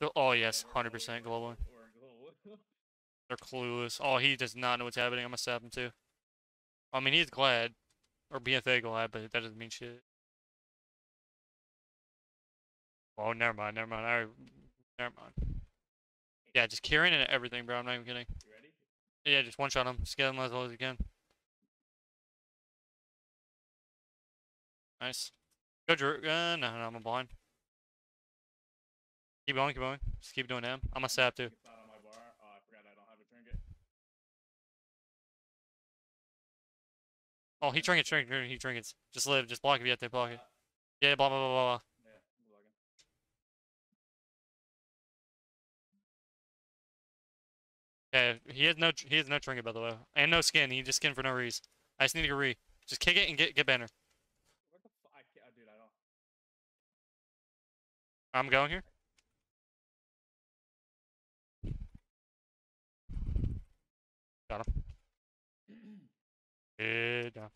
The- Oh yes, hundred percent global. They're clueless. Oh, he does not know what's happening. I'm gonna stab him too. I mean, he's glad, or BFA glad, but that doesn't mean shit. Oh, never mind, never mind. I, never mind. Yeah, just carrying and everything, bro. I'm not even kidding. you ready? Yeah, just one shot him. Just get him as low as you can. Nice. Go, Drew. Uh, no, no, I'm blind. Keep going, keep going. Just keep doing him. I'm a sap too. It's not on my bar. Oh, I forgot I don't have a trinket. Oh, he trinkets, trinkets, he trinkets. Just live, just block if you have to block it. Yeah, blah, blah, blah, blah, blah. Yeah, I'm logging. Yeah, he has no, he has no trinket by the way, and no skin. He just skin for no reason. I just need to go re. Just kick it and get get banner. What the fu- I can't, dude, I don't. I'm going here. Got him. Good. job.